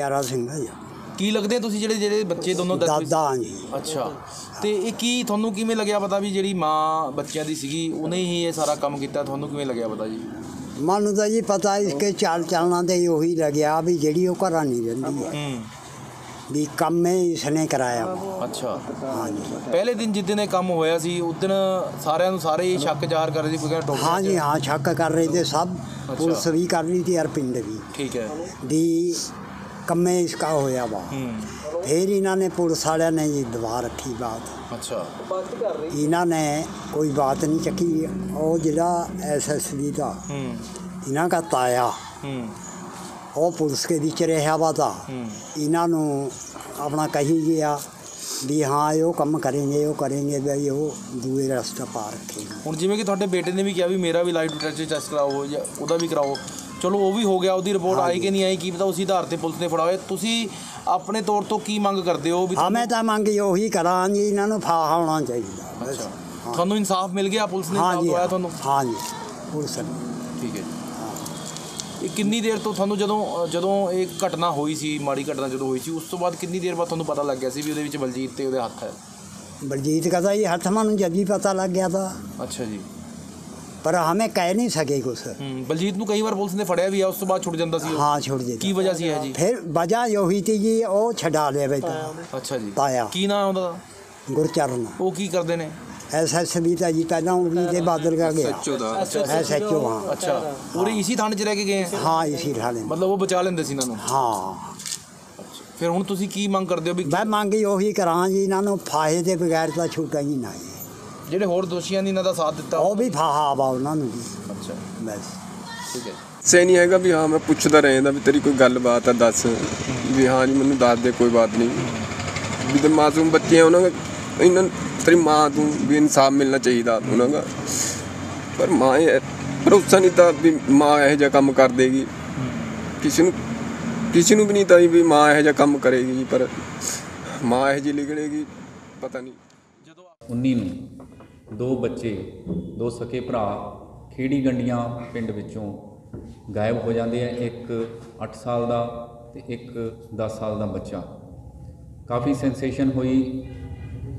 ਪਿਆਰਾ ਸਿੰਘ ਜੀ। ਕੀ ਲੱਗਦੇ ਆ ਤੁਸੀਂ ਜਿਹੜੇ ਜਿਹੜੇ ਬੱਚੇ ਦੋਨੋਂ? ਦਾਦਾ ਜੀ। ਅੱਛਾ। ਤੇ ਇਹ ਕੀ ਤੁਹਾਨੂੰ ਕਿਵੇਂ ਲੱਗਿਆ ਪਤਾ ਵੀ ਜਿਹੜੀ ਮਾਂ ਬੱਚਿਆਂ ਦੀ ਸੀਗੀ ਉਹਨੇ ਹੀ ਇਹ ਸਾਰਾ ਕੰਮ ਕੀਤਾ ਤੁਹਾਨੂੰ ਕਿਵੇਂ ਲੱਗਿਆ ਪਤਾ ਜੀ? ਮਨ ਤਾਂ ਜੀ ਪਤਾ ਇਸਕੇ ਚਾਲ ਚੱਲਣਾ ਤੇ ਉਹੀ ਲੱਗਿਆ ਵੀ ਜਿਹੜੀ ਉਹ ਘਰਾਂ ਨਹੀਂ ਰਹਿੰਦੀ ਹੈ ਹੂੰ। ਵੀ ਕੰਮ ਹੀ ਇਸਨੇ ਕਰਾਇਆ। ਵਾ। ਅੱਛਾ। ਹਾਂ ਜੀ। ਪਹਿਲੇ ਦਿਨ ਜਿੱਦਣ ਇਹ ਕੰਮ ਹੋਇਆ ਸੀ ਉਦੋਂ ਸਾਰਿਆਂ ਨੂੰ ਸਾਰੇ ਹੀ ਸ਼ੱਕ ਜ਼ਾਹਰ ਕਰ ਰਹੇ ਸੀ ਕੋਈ ਕਹਿੰਦਾ ਡਾਕਟਰ ਹਾਂ ਜੀ ਹਾਂ ਸ਼ੱਕ ਕਰ ਰਹੇ ਤੇ ਸਭ ਪੁਲਿਸ ਵੀ ਕਰ ਰਹੀ ਸੀ ਔਰ ਪਿੰਡ ਵੀ। ਠੀਕ ਹੈ। ਵੀ ਕੰਮੇ ਇਸਕਾ ਹੋਇਆ ਵਾ। ਫਿਰ ਇਹਨਾਂ ਨੇ ਪੁਲਿਸ ਵਾਲਿਆਂ ਨੇ ਜੀ ਦਵਾ ਰੱਖੀ ਬਾਤ। ਇਹਨਾਂ ਨੇ ਕੋਈ ਬਾਤ ਨਹੀਂ ਚੱਕੀ। ਉਹ ਜਿਹੜਾ ਐਸਐਸਬੀ ਦਾ ਇਹਨਾਂ ਦਾ ਤਾਇਆ ਉਹ ਪੁਲਿਸ ਦੇ ਵਿੱਚ ਰਿਹਾ ਵਾ ਤਾਂ ਇਹਨਾਂ ਨੂੰ ਆਪਣਾ ਕਹੀ ਗਿਆ ਵੀ ਹਾਂ ਇਹ ਉਹ ਕੰਮ ਕਰਨਗੇ ਉਹ ਕਰਨਗੇ ਵੀ ਉਹ ਦੂਏ ਰਸਤਾ ਪਾਰ ਰੱਖੇਗਾ। ਹੁਣ ਜਿਵੇਂ ਕਿ ਤੁਹਾਡੇ ਬੇਟੇ ਨੇ ਵੀ ਕਿਹਾ ਵੀ ਮੇਰਾ ਵੀ ਲਾਈਟ ਡਿਟੈਕਟਰ ਟੈਸਟ ਕਰਾਓ ਜਾਂ ਉਹਦਾ ਵੀ ਕਰਾਓ। ਚਲੋ ਉਹ ਵੀ ਹੋ ਗਿਆ ਉਹਦੀ ਰਿਪੋਰਟ ਆਈ ਕਿ ਨਹੀਂ ਆਈ ਕੀ ਪਤਾ ਉਸੇ ਆਧਾਰ ਤੇ ਪੁਲਿਸ ਨੇ ਫੜਾਵੇ। ਤੁਸੀਂ ਆਪਣੇ ਤੌਰ ਤੋਂ ਕੀ ਮੰਗ ਕਰਦੇ ਹੋ ਵੀ ਹਾਂ ਮੈਂ ਤਾਂ ਮੰਗ ਉਹੀ ਕਰਾਂ ਜੀ ਇਹਨਾਂ ਨੂੰ ਫਾਹਾ ਹੋਣਾ ਚਾਹੀਦਾ। ਬਸ। ਤੁਹਾਨੂੰ ਇਨਸਾਫ ਮਿਲ ਗਿਆ ਪੁਲਿਸ ਨੇ ਹਾਂ ਇਨਸਾਫ ਤੁਹਾਨੂੰ ਹਾਂ। ਜੀ ਪੁਲਿਸ ਨੇ। ਠੀਕ ਹੈ ਇਹ ਕਿੰਨੀ ਦੇਰ ਤੋਂ ਤੁਹਾਨੂੰ ਜਦੋਂ ਜਦੋਂ ਇਹ ਘਟਨਾ ਹੋਈ ਸੀ ਮਾੜੀ ਘਟਨਾ ਜਦੋਂ ਹੋਈ ਸੀ ਉਸ ਤੋਂ ਬਾਅਦ ਕਿੰਨੀ ਦੇਰ ਬਾਅਦ ਤੁਹਾਨੂੰ ਪਤਾ ਲੱਗ ਗਿਆ ਸੀ ਵੀ ਉਹਦੇ ਵਿੱਚ ਬਲਜੀਤ ਤੇ ਉਹਦੇ ਹੱਥ ਹੈ? ਬਲਜੀਤ ਕਹਦਾ ਇਹ ਹੱਥ ਮਾਨੂੰ ਜੱਜੀ ਪਤਾ ਲੱਗ ਗਿਆ ਤਾਂ। ਅੱਛਾ ਜੀ। ਪਰ ਹਮੇ ਕਹਿ ਨਹੀਂ ਸਕੇ ਕੁਛ। ਹੂੰ, ਬਲਜੀਤ ਨੂੰ ਕਈ ਵਾਰ ਪੁਲਿਸ ਨੇ ਫੜਿਆ ਵੀ ਆ ਉਸ ਤੋਂ ਬਾਅਦ ਛੁੱਟ ਜਾਂਦਾ ਸੀ ਹਾਂ ਛੁੱਟ ਜੇ ਕੀ ਵਜ੍ਹਾ ਸੀ ਇਹ ਜੀ? ਫਿਰ ਵਜ੍ਹਾ ਇਹੀ ਤੀ ਜੀ ਉਹ ਛਡਾ ਲਿਆ ਬਈ ਅੱਛਾ ਜੀ। ਪਾਇਆ। ਕੀ ਨਾਮ ਉਹਦਾ? ਗੁਰਚਰਨ। ਉਹ ਕੀ ਕਰਦੇ ਨੇ? ਐਸਐਸ ਵੀ ਤਾਂ ਜੀ ਪਹਿਲਾਂ ਉਹ ਵੀ ਤੇ ਬਾਦਲ ਕਾ ਗਿਆ। ਸੱਚੋ ਦਾ। ਅੱਛਾ ਐਸਐਚਓ ਹਾਂ। ਅੱਛਾ। ਪੂਰੇ ਇਸੀ ਥਾਣੇ 'ਚ ਰਹਿ ਕੇ ਗਏ? ਹਾਂ ਇਸੀ ਠਾਣੇ ਮਤਲਬ ਉਹ ਬਚਾ ਲੈਂਦੇ ਸੀ ਇਹਨਾਂ ਨੂੰ? ਹਾਂ। ਫਿਰ ਹੁਣ ਤੁਸੀਂ ਕੀ ਮੰਗ ਕਰਦੇ ਹੋ ਵੀ ਮੈਂ ਮੰਗੀ ਉਹੀ ਕਰਾਂ ਜੀ ਇਹਨਾਂ ਨੂੰ ਫਾਹੇ ਦੇ ਬਗੈਰ ਤਾਂ ਛੁੱਟਾ ਹੀ ਨਾ ਜਿਹੜੇ ਹੋਰ ਦੋਸ਼ੀਆਂ ਨੇ ਇਹਨਾਂ ਦਾ ਸਾਥ ਦਿੱਤਾ। ਉਹ ਵੀ ਫਾਹਾ ਆਵਾ ਉਹਨਾਂ ਨੂੰ ਜੀ ਅੱਛਾ। ਬਸ। ਠੀਕ ਹੈ ਸੇ ਨਹੀਂ ਹੈਗਾ ਵੀ ਹਾਂ ਮੈਂ ਪੁੱਛਦਾ ਰਹਿੰਦਾ ਵੀ ਤੇਰੀ ਕੋਈ ਗੱਲਬਾਤ ਆ ਦੱਸ। ਵੀ ਹਾਂ ਜੀ ਮੈਨੂੰ ਦੱਸ ਦੇ ਕੋਈ ਬਾਤ ਨਹੀਂ। ਵੀ ਤੇ ਮਾਸੂਮ ਬੱਚੇ ਆ ਉਹਨਾਂ ਦਾ ਇਹਨਾਂ ਨੂੰ ਤੇਰੀ ਮਾਂ ਤੋਂ ਵੀ ਇਨਸਾਫ ਮਿਲਣਾ ਚਾਹੀਦਾ ਉਹਨਾਂ ਦਾ। ਪਰ ਮਾਂ ਇਹ ਭਰੋਸਾ ਨਹੀਂ ਤਾਂ ਵੀ ਮਾਂ ਇਹੋ ਜਿਹਾ ਕੰਮ ਕਰ ਦੇਗੀ। ਕਿਸੇ ਨੂੰ ਕਿਸੇ ਨੂੰ ਵੀ ਨਹੀਂ ਤਾਂ ਵੀ ਮਾਂ ਇਹੋ ਜਿਹਾ ਕੰਮ ਕਰੇਗੀ ਜੀ ਪਰ ਮਾਂ ਇਹੋ ਜਿਹੀ ਨਿਕਲੇਗੀ ਪਤਾ ਨਹੀਂ। 19 ਨੂੰ ਦੋ ਬੱਚੇ, ਦੋ ਸਕੇ ਭਰਾ ਖੇੜੀ ਗੰਡੀਆਂ ਪਿੰਡ ਵਿੱਚੋਂ ਗਾਇਬ ਹੋ ਜਾਂਦੇ ਆ। ਇੱਕ 8 ਸਾਲ ਦਾ ਤੇ ਇੱਕ 10 ਸਾਲ ਦਾ ਬੱਚਾ। ਕਾਫੀ ਸੈਂਸੇਸ਼ਨ ਹੋਈ,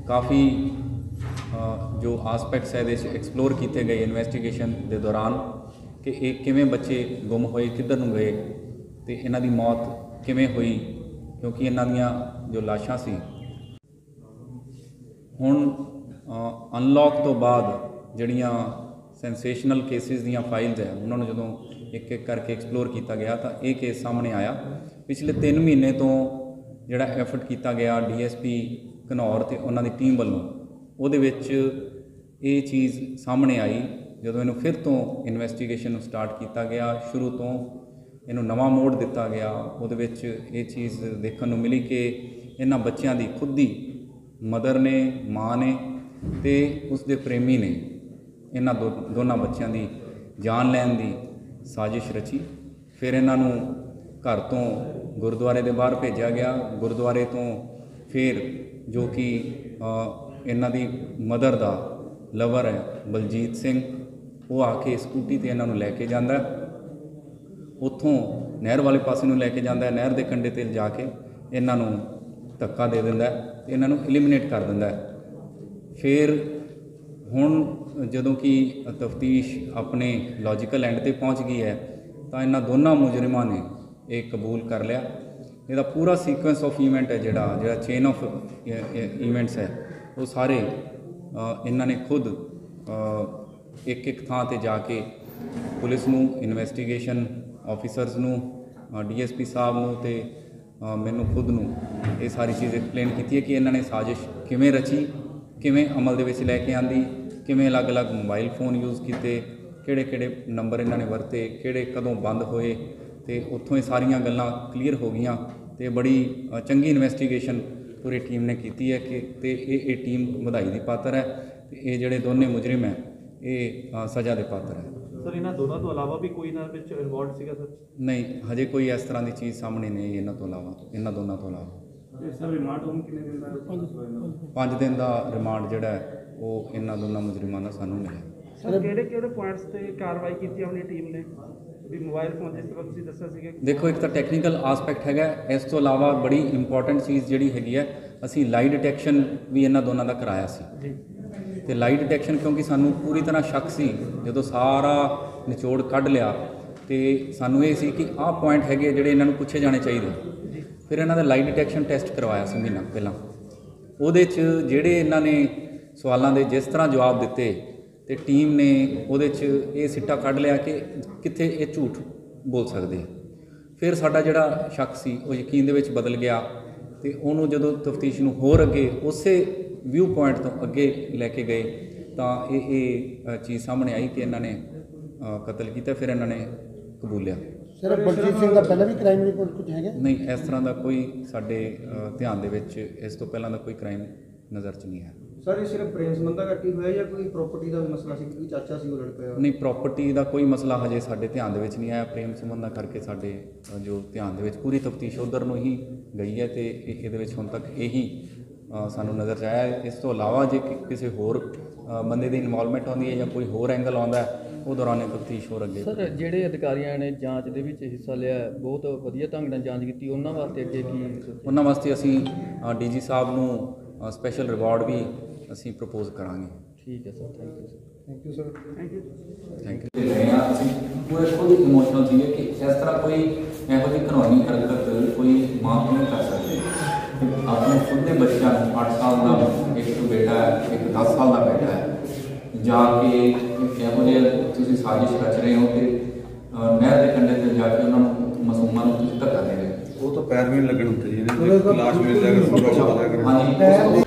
ਕਾਫੀ ਜੋ ਆਸਪੈਕਟਸ ਹੈ ਇਹਦੇ 'ਚ ਐਕਸਪਲੋਰ ਕੀਤੇ ਗਏ ਇਨਵੈਸਟੀਗੇਸ਼ਨ ਦੇ ਦੌਰਾਨ ਕਿ ਇਹ ਕਿਵੇਂ ਬੱਚੇ ਗੁੰਮ ਹੋਏ, ਕਿੱਧਰ ਨੂੰ ਗਏ ਤੇ ਇਹਨਾਂ ਦੀ ਮੌਤ ਕਿਵੇਂ ਹੋਈ, ਕਿਉਂਕਿ ਇਹਨਾਂ ਦੀਆਂ ਜੋ ਲਾਸ਼ਾਂ ਸੀ। ਹੁਣ ਅਨਲੌਕ ਤੋਂ ਬਾਅਦ ਜਿਹੜੀਆਂ ਸੈਂਸੇਸ਼ਨਲ ਕੇਸਿਸ ਦੀਆਂ ਫਾਈਲਸ ਹੈ, ਉਹਨਾਂ ਨੂੰ ਜਦੋਂ ਇੱਕ ਇੱਕ ਕਰਕੇ ਐਕਸਪਲੋਰ ਕੀਤਾ ਗਿਆ ਤਾਂ ਇਹ ਕੇਸ ਸਾਹਮਣੇ ਆਇਆ। ਪਿਛਲੇ 3 ਮਹੀਨੇ ਤੋਂ ਜਿਹੜਾ ਐਫਰਟ ਕੀਤਾ ਗਿਆ ਡੀਐਸਪੀ ਘਨੌਰ ਤੇ ਉਹਨਾਂ ਦੀ ਟੀਮ ਵੱਲੋਂ, ਉਹਦੇ ਵਿੱਚ ਇਹ ਚੀਜ਼ ਸਾਹਮਣੇ ਆਈ, ਜਦੋਂ ਇਹਨੂੰ ਫਿਰ ਤੋਂ ਇਨਵੈਸਟੀਗੇਸ਼ਨ ਨੂੰ ਸਟਾਰਟ ਕੀਤਾ ਗਿਆ, ਸ਼ੁਰੂ ਤੋਂ ਇਹਨੂੰ ਨਵਾਂ ਮੋੜ ਦਿੱਤਾ ਗਿਆ, ਉਹਦੇ ਵਿੱਚ ਇਹ ਚੀਜ਼ ਦੇਖਣ ਨੂੰ ਮਿਲੀ ਕਿ ਇਹਨਾਂ ਬੱਚਿਆਂ ਦੀ ਖੁਦ ਦੀ ਮਦਰ ਨੇ, ਮਾਂ ਨੇ ਤੇ ਉਸ ਦੇ ਪ੍ਰੇਮੀ ਨੇ ਇਹਨਾਂ ਦੋ, ਦੋਨਾਂ ਬੱਚਿਆਂ ਦੀ ਜਾਨ ਲੈਣ ਦੀ ਸਾਜ਼ਿਸ਼ ਰਚੀ। ਫਿਰ ਇਹਨਾਂ ਨੂੰ ਘਰ ਤੋਂ ਗੁਰਦੁਆਰੇ ਦੇ ਬਾਹਰ ਭੇਜਿਆ ਗਿਆ। ਗੁਰਦੁਆਰੇ ਤੋਂ ਫਿਰ ਜੋ ਕਿ ਇਹਨਾਂ ਦੀ ਮਦਰ ਦਾ ਲਵਰ ਹੈ, ਬਲਜੀਤ ਸਿੰਘ, ਉਹ ਆ ਕੇ ਸਕੂਟੀ ਤੇ ਇਹਨਾਂ ਨੂੰ ਲੈ ਕੇ ਜਾਂਦਾ ਉੱਥੋਂ ਨਹਿਰ ਵਾਲੇ ਪਾਸੇ ਨੂੰ ਲੈ ਕੇ ਜਾਂਦਾ ਹੈ। ਨਹਿਰ ਦੇ ਕੰਢੇ ਤੇ ਜਾ ਕੇ ਇਹਨਾਂ ਨੂੰ ਧੱਕਾ ਦੇ ਦਿੰਦਾ ਹੈ ਤੇ ਇਹਨਾਂ ਨੂੰ ਐਲੀਮੀਨੇਟ ਕਰ ਦਿੰਦਾ ਹੈ। ਫਿਰ ਹੁਣ ਜਦੋਂ ਕਿ ਤਫਤੀਸ਼ ਆਪਣੇ ਲੌਜੀਕਲ ਐਂਡ ਤੇ ਪਹੁੰਚ ਗਈ ਹੈ, ਤਾਂ ਇਹਨਾਂ ਦੋਨਾਂ ਮੁਜਰਮਾਂ ਨੇ ਇਹ ਕਬੂਲ ਕਰ ਲਿਆ। ਇਹਦਾ ਪੂਰਾ ਸੀਕੁਐਂਸ ਆਫ ਇਵੈਂਟ ਹੈ ਜਿਹੜਾ ਜਿਹੜਾ ਚੇਨ ਆਫ ਇਵੈਂਟਸ ਹੈ, ਉਹ ਸਾਰੇ ਇਹਨਾਂ ਨੇ ਖੁਦ ਇੱਕ ਇੱਕ ਥਾਂ ਤੇ ਜਾ ਕੇ ਪੁਲਿਸ ਨੂੰ ਇਨਵੈਸਟੀਗੇਸ਼ਨ ਆਫੀਸਰਸ ਨੂੰ ਡੀਐਸਪੀ ਸਾਹਿਬ ਨੂੰ ਤੇ ਮੈਨੂੰ ਖੁਦ ਨੂੰ ਇਹ ਸਾਰੀ ਚੀਜ਼ ਐਕਸਪਲੇਨ ਕੀਤੀ ਹੈ ਕਿ ਇਹਨਾਂ ਨੇ ਸਾਜ਼ਿਸ਼ ਕਿਵੇਂ ਰਚੀ ਕਿਵੇਂ ਅਮਲ ਦੇ ਵਿੱਚ ਲੈ ਕੇ ਆਂਦੀ? ਕਿਵੇਂ ਅਲੱਗ-ਅਲੱਗ ਮੋਬਾਈਲ ਫੋਨ ਯੂਜ਼ ਕੀਤੇ? ਕਿਹੜੇ-ਕਿਹੜੇ ਨੰਬਰ ਇਹਨਾਂ ਨੇ ਵਰਤੇ? ਕਿਹੜੇ ਕਦੋਂ ਬੰਦ ਹੋਏ? ਤੇ ਉੱਥੋਂ ਇਹ ਸਾਰੀਆਂ ਗੱਲਾਂ ਕਲੀਅਰ ਹੋ ਗਈਆਂ ਤੇ ਬੜੀ ਚੰਗੀ ਇਨਵੈਸਟੀਗੇਸ਼ਨ ਪੂਰੀ ਟੀਮ ਨੇ ਕੀਤੀ ਹੈ ਕਿ ਤੇ ਇਹ ਇਹ ਟੀਮ ਵਧਾਈ ਦੀ ਪਾਤਰ ਹੈ ਤੇ ਇਹ ਜਿਹੜੇ ਦੋਨੇ ਮੁਜਰਮ ਹੈ ਇਹ ਸਜ਼ਾ ਦੇ ਪਾਤਰ ਹੈ। ਸਰ ਇਹਨਾਂ ਦੋਨਾਂ ਤੋਂ ਇਲਾਵਾ ਵੀ ਕੋਈ ਇਹਨਾਂ ਵਿੱਚ ਇਨਵੋਲਡ ਸੀਗਾ ਸਰ? ਨਹੀਂ ਹਜੇ ਕੋਈ ਇਸ ਤਰ੍ਹਾਂ ਦੀ ਚੀਜ਼ ਸਾਹਮਣੇ ਨਹੀਂ ਇਹਨਾਂ ਤੋਂ ਇਲਾਵਾ ਇਹਨਾਂ ਦੋਨਾਂ ਤੋਂ ਇਲਾਵਾ। ਸਰ ਰਿਮਾਂਡ ਹੋਮ ਕਿੰਨੇ ਦਿਨ ਦਾ 5 ਦਿਨ ਦਾ। ਰਿਮਾਂਡ ਜਿਹੜਾ ਹੈ ਉਹ ਇਹਨਾਂ ਦੋਨਾਂ ਮੁਜਰਮਾਂ ਦਾ ਸਾਨੂੰ ਮਿਲਿਆ। ਸਰ ਕਿਹੜੇ ਕਿਹੜੇ ਪੁਆਇੰਟਸ ਤੇ ਕਾਰਵਾਈ ਕੀਤੀ ਆਪਣੀ ਟੀਮ ਨੇ? ਵੀ ਮੋਬਾਈਲ ਫੋਨ ਜਿਸ ਤਰ੍ਹਾਂ ਤੁਸੀਂ ਦੱਸਿਆ ਸੀਗਾ ਕਿ ਦੇਖੋ ਇੱਕ ਤਾਂ ਟੈਕਨੀਕਲ ਆਸਪੈਕਟ ਹੈਗਾ ਇਸ ਤੋਂ ਇਲਾਵਾ ਬੜੀ ਇੰਪੋਰਟੈਂਟ ਚੀਜ਼ ਜਿਹੜੀ ਹੈਗੀ ਹੈ ਅਸੀਂ ਲਾਈ ਡਿਟੈਕਸ਼ਨ ਵੀ ਇਹਨਾਂ ਦੋਨਾਂ ਦਾ ਕਰਾਇਆ ਸੀ। ਜੀ। ਤੇ ਲਾਈ ਡਿਟੈਕਸ਼ਨ ਕਿਉਂਕਿ ਸਾਨੂੰ ਪੂਰੀ ਤਰ੍ਹਾਂ ਸ਼ੱਕ ਸੀ ਜਦੋਂ ਸਾਰਾ ਨਿਚੋੜ ਕੱਢ ਲਿਆ ਤੇ ਸਾਨੂੰ ਇਹ ਸੀ ਕਿ ਆਹ ਪੁਆਇੰਟ ਹੈਗੇ ਆ ਜਿਹੜੇ ਇਹਨਾਂ ਨੂੰ ਪੁੱਛੇ ਜਾਣੇ ਚਾਹੀਦੇ ਫਿਰ ਇਹਨਾਂ ਦਾ ਲਾਈ ਡਿਟੈਕਸ਼ਨ ਟੈਸਟ ਕਰਵਾਇਆ ਸੀ ਮਹੀਨਾ ਪਹਿਲਾਂ। ਉਹਦੇ 'ਚ ਜਿਹੜੇ ਇਹਨਾਂ ਨੇ ਸਵਾਲਾਂ ਦੇ ਜਿਸ ਤਰ੍ਹਾਂ ਜਵਾਬ ਦਿੱਤੇ ਤੇ ਟੀਮ ਨੇ ਉਹਦੇ 'ਚ ਇਹ ਸਿੱਟਾ ਕੱਢ ਲਿਆ ਕਿ ਕਿੱਥੇ ਇਹ ਝੂਠ ਬੋਲ ਸਕਦੇ ਫਿਰ ਸਾਡਾ ਜਿਹੜਾ ਸ਼ੱਕ ਸੀ, ਉਹ ਯਕੀਨ ਦੇ ਵਿੱਚ ਬਦਲ ਗਿਆ ਤੇ ਉਹਨੂੰ ਜਦੋਂ ਤਫਤੀਸ਼ ਨੂੰ ਹੋਰ ਅੱਗੇ ਉਸੇ ਵਿਊ ਪੁਆਇੰਟ ਤੋਂ ਅੱਗੇ ਲੈ ਕੇ ਗਏ, ਤਾਂ ਇਹ ਇਹ ਚੀਜ਼ ਸਾਹਮਣੇ ਆਈ ਕਿ ਇਹਨਾਂ ਨੇ ਕਤਲ ਕੀਤਾ, ਫਿਰ ਇਹਨਾਂ ਨੇ ਕਬੂਲਿਆ। ਸਰ ਬਲਜੀਤ ਸਿੰਘ ਦਾ ਪਹਿਲਾਂ ਵੀ ਕ੍ਰਾਈਮ ਰਿਪੋਰਟ ਕੁਝ ਹੈਗਾ? ਨਹੀਂ ਇਸ ਤਰ੍ਹਾਂ ਦਾ ਕੋਈ ਸਾਡੇ ਅ, ਧਿਆਨ ਦੇ ਵਿੱਚ ਇਸ ਤੋਂ ਪਹਿਲਾਂ ਦਾ ਕੋਈ ਕ੍ਰਾਈਮ ਨਜ਼ਰ 'ਚ ਨਹੀਂ ਹੈ ਸਰ ਇਹ ਸਿਰਫ ਪ੍ਰੇਮ ਸੰਬੰਧਾਂ ਕਰਕੇ ਹੀ ਹੋਇਆ ਜਾਂ ਕੋਈ ਪ੍ਰਾਪਰਟੀ ਦਾ ਵੀ ਮਸਲਾ ਸੀ? ਕਿ ਚਾਚਾ ਸੀ ਉਹ ਲੜ ਪਿਆ ਨਹੀਂ ਪ੍ਰਾਪਰਟੀ ਦਾ ਕੋਈ ਮਸਲਾ ਹਜੇ ਸਾਡੇ ਧਿਆਨ ਦੇ ਵਿੱਚ ਨਹੀਂ ਆਇਆ। ਪ੍ਰੇਮ ਸੰਬੰਧਾਂ ਕਰਕੇ ਸਾਡੇ ਅ, ਜੋ ਧਿਆਨ ਦੇ ਵਿੱਚ ਪੂਰੀ ਤਫਤੀਸ਼ ਉਧਰ ਨੂੰ ਹੀ ਗਈ ਹੈ ਤੇ ਇਹ- ਇਹਦੇ ਵਿੱਚ ਹੁਣ ਤੱਕ ਇਹੀ ਸਾਨੂੰ ਨਜ਼ਰ 'ਚ ਆਇਆ। ਇਸ ਤੋਂ ਇਲਾਵਾ ਜੇ ਕਿਸੇ ਹੋਰ ਬੰਦੇ ਦੀ ਇਨਵੋਲਵਮੈਂਟ ਆਉਂਦੀ ਹੈ ਜਾਂ ਕੋਈ ਹੋਰ ਐਂਗਲ ਆਉਂਦਾ ਉਹ ਦੌਰਾਨੇ ਤਫਤੀਸ਼ ਹੋਰ ਅੱਗੇ ਸਰ ਜਿਹੜੇ ਅਧਿਕਾਰੀਆਂ ਨੇ ਜਾਂਚ ਦੇ ਵਿੱਚ ਹਿੱਸਾ ਲਿਆ ਬਹੁਤ ਵਧੀਆ ਢੰਗ ਨਾਲ ਜਾਂਚ ਕੀਤੀ ਉਹਨਾਂ ਵਾਸਤੇ ਅੱਗੇ ਕੀ ਉਹਨਾਂ ਵਾਸਤੇ ਅਸੀਂ ਡੀਜੀ ਸਾਹਿਬ ਨੂੰ ਸਪੈਸ਼ਲ ਰਿਵਾਰਡ ਵੀ ਅਸੀਂ ਪ੍ਰਪੋਜ਼ ਕਰਾਂਗੇ। ਠੀਕ ਹੈ sir thank you sir thank you sir thank you ਰਹੇ ਹਾਂ ਅਸੀਂ ਪੂਰੇ ਖੁਦ ਇਮੋਸ਼ਨਲ ਸੀਗੇ ਕਿ ਇਸ ਤਰ੍ਹਾਂ ਕੋਈ ਇਹੋ ਜਿਹੀ ਕਾਨੂੰਨੀ ਹਰਕਤ ਕੋਈ ਮਾਂ ਪਿਓ ਨਹੀਂ ਕਰ ਸਕਦੇ। ਆਪਣੇ ਖੁਦ ਦੇ ਬੱਚਿਆਂ ਨੂੰ 8 ਸਾਲ ਦਾ ਇੱਕ ਬੇਟਾ ਹੈ ਇੱਕ 10 ਸਾਲ ਦਾ ਬੇਟਾ ਹੈ ਜਾ ਕੇ ਇਹੋ ਜਿਹੇ ਤੁਸੀਂ ਸਾਜ਼ਿਸ਼ ਰਚ ਰਹੇ ਹੋ ਕਿ ਅਹ, ਨਹਿਰ ਦੇ ਕੰਢੇ ਤੇ ਜਾ ਕੇ ਉਹਨਾਂ ਨੂੰ ਮਾਸੂਮਾਂ ਨੂੰ ਤੁਸੀਂ ਧੱਕਾ ਦੇ ਰਹੇ ਹੋ। ਉਹ ਤਾਂ ਪੈਰ ਵੀ ਲੱਗਣ ਹੁੰਦੇ ਜੀ ਇਹਨੇ ਲਾਸ਼ ਮਿਲ ਜਾਏਗਾ ਪੂਰਾ ਪਤਾ ਕਰ ਹਾਂਜੀ